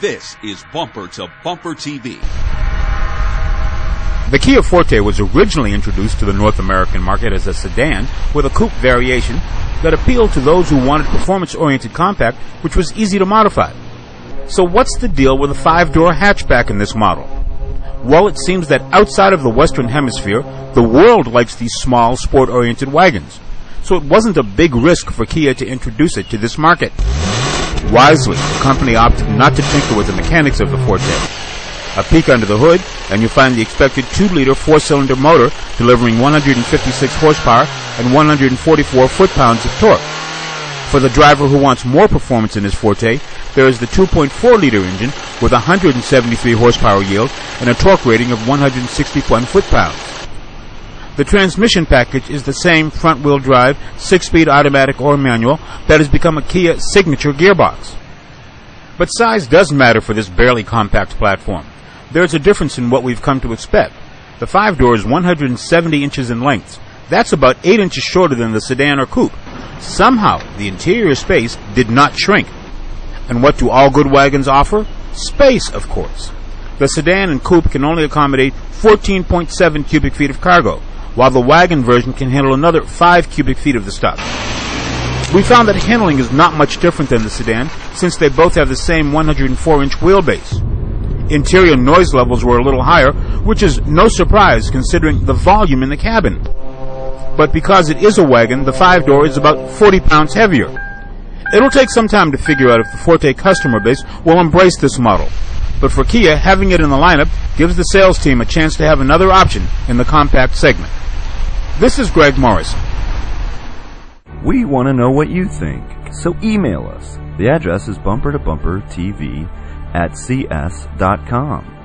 This is Bumper to Bumper TV. The Kia Forte was originally introduced to the North American market as a sedan with a coupe variation that appealed to those who wanted performance-oriented compact which was easy to modify. So what's the deal with a five-door hatchback in this model? Well, it seems that outside of the Western Hemisphere, the world likes these small, sport-oriented wagons. So it wasn't a big risk for Kia to introduce it to this market. Wisely, the company opted not to tinker with the mechanics of the Forte. A peek under the hood, and you'll find the expected 2-liter 4-cylinder motor delivering 156 horsepower and 144 foot-pounds of torque. For the driver who wants more performance in his Forte, there is the 2.4-liter engine with 173 horsepower yield and a torque rating of 161 foot-pounds. The transmission package is the same front-wheel drive, six-speed automatic or manual that has become a Kia signature gearbox. But size does matter for this barely compact platform. There's a difference in what we've come to expect. The five door is 170 inches in length. That's about 8 inches shorter than the sedan or coupe. Somehow, the interior space did not shrink. And what do all good wagons offer? Space, of course. The sedan and coupe can only accommodate 14.7 cubic feet of cargo, while the wagon version can handle another 5 cubic feet of the stuff. We found that handling is not much different than the sedan, since they both have the same 104 inch wheelbase. Interior noise levels were a little higher, which is no surprise considering the volume in the cabin. But because it is a wagon, the five door is about 40 pounds heavier. It'll take some time to figure out if the Forte customer base will embrace this model. But for Kia, having it in the lineup gives the sales team a chance to have another option in the compact segment. This is Greg Morrison. We want to know what you think, so email us. The address is bumper to bumper TV at cs.com.